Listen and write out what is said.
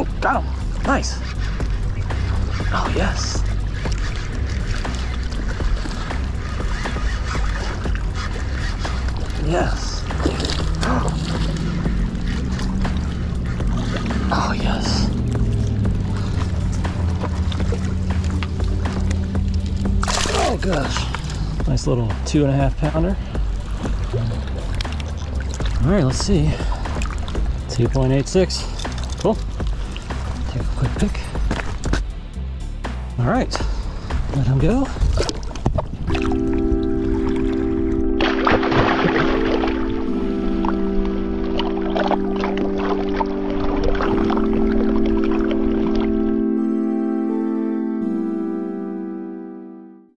Oh, nice. Oh, yes. Yes. Oh, yes. Oh, gosh. Nice little two and a half pounder. All right, let's see. 2.86. Cool. A quick pick. All right, let him go.